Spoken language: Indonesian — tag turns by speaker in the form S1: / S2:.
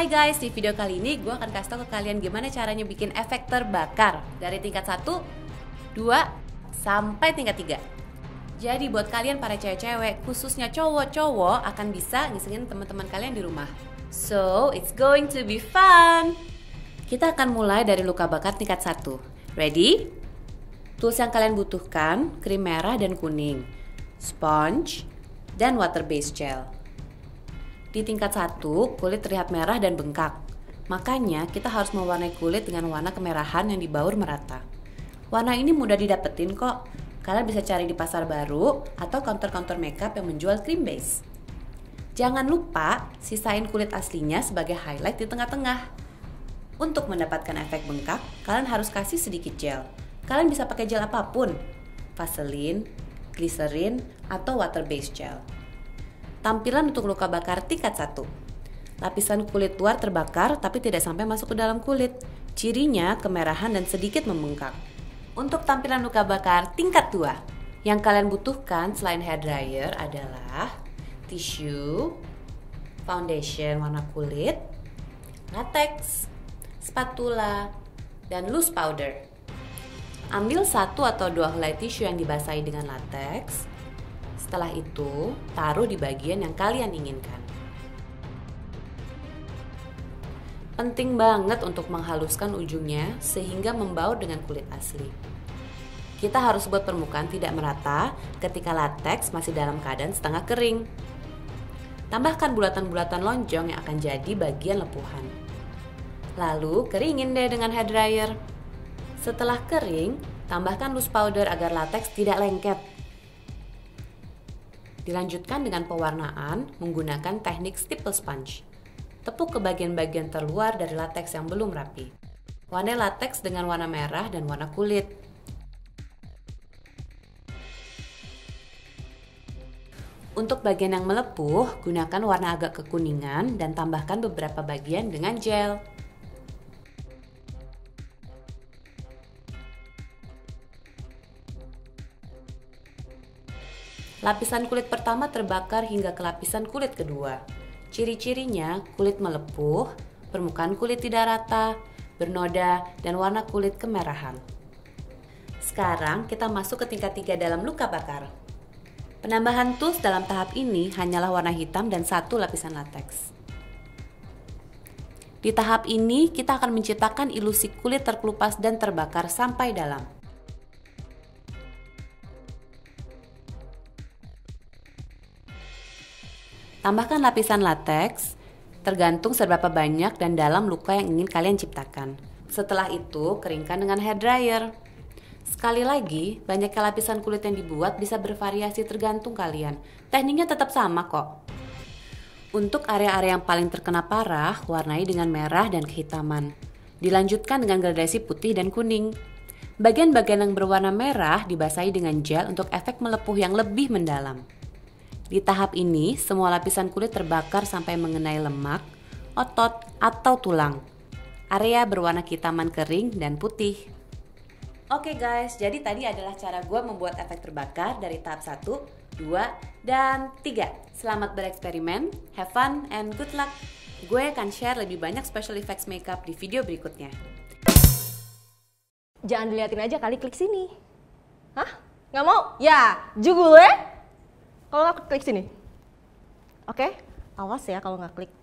S1: Hai guys, di video kali ini gue akan kasih tau ke kalian gimana caranya bikin efek terbakar dari tingkat 1, 2, sampai tingkat 3 Jadi buat kalian para cewek-cewek, khususnya cowok-cowok akan bisa ngisengin teman-teman kalian di rumah. So, it's going to be fun! Kita akan mulai dari luka bakar tingkat 1 Ready? Tools yang kalian butuhkan, krim merah dan kuning Sponge, dan water based gel di tingkat 1, kulit terlihat merah dan bengkak. Makanya kita harus mewarnai kulit dengan warna kemerahan yang dibaur merata. Warna ini mudah didapetin kok. Kalian bisa cari di pasar baru atau counter-counter makeup yang menjual cream base. Jangan lupa sisain kulit aslinya sebagai highlight di tengah-tengah. Untuk mendapatkan efek bengkak, kalian harus kasih sedikit gel. Kalian bisa pakai gel apa pun, Vaseline, glycerin, atau water based gel. Tampilan untuk luka bakar tingkat 1. Lapisan kulit luar terbakar tapi tidak sampai masuk ke dalam kulit. Cirinya kemerahan dan sedikit membengkak. Untuk tampilan luka bakar tingkat 2, yang kalian butuhkan selain hair dryer adalah tisu, foundation warna kulit, latex, spatula, dan loose powder. Ambil satu atau dua helai tisu yang dibasahi dengan latex, setelah itu, taruh di bagian yang kalian inginkan. Penting banget untuk menghaluskan ujungnya sehingga membaur dengan kulit asli. Kita harus buat permukaan tidak merata ketika latex masih dalam keadaan setengah kering. Tambahkan bulatan-bulatan lonjong yang akan jadi bagian lepuhan. Lalu keringin deh dengan hair dryer. Setelah kering, tambahkan loose powder agar latex tidak lengket Dilanjutkan dengan pewarnaan menggunakan teknik stipple sponge. Tepuk ke bagian-bagian terluar dari lateks yang belum rapi. Warnai lateks dengan warna merah dan warna kulit. Untuk bagian yang melepuh, gunakan warna agak kekuningan dan tambahkan beberapa bagian dengan gel. Lapisan kulit pertama terbakar hingga ke lapisan kulit kedua. Ciri-cirinya kulit melepuh, permukaan kulit tidak rata, bernoda, dan warna kulit kemerahan. Sekarang kita masuk ke tingkat tiga dalam luka bakar. Penambahan tools dalam tahap ini hanyalah warna hitam dan satu lapisan latex. Di tahap ini, kita akan menciptakan ilusi kulit terkelupas dan terbakar sampai dalam. Tambahkan lapisan latex, tergantung seberapa banyak dan dalam luka yang ingin kalian ciptakan. Setelah itu, keringkan dengan hair dryer. Sekali lagi, banyaknya lapisan kulit yang dibuat bisa bervariasi tergantung kalian. Tekniknya tetap sama kok. Untuk area-area yang paling terkena parah, warnai dengan merah dan kehitaman. Dilanjutkan dengan gradasi putih dan kuning. Bagian-bagian yang berwarna merah dibasahi dengan gel untuk efek melepuh yang lebih mendalam. Di tahap ini, semua lapisan kulit terbakar sampai mengenai lemak, otot, atau tulang. Area berwarna kitaman kering dan putih. Oke guys, jadi tadi adalah cara gue membuat efek terbakar dari tahap 1, 2, dan 3. Selamat bereksperimen, have fun, and good luck. Gue akan share lebih banyak special effects makeup di video berikutnya.
S2: Jangan diliatin aja kali klik sini. Hah? Nggak mau? Ya, jugul ya? Kalau nggak klik sini. Oke? Awas ya kalau nggak klik.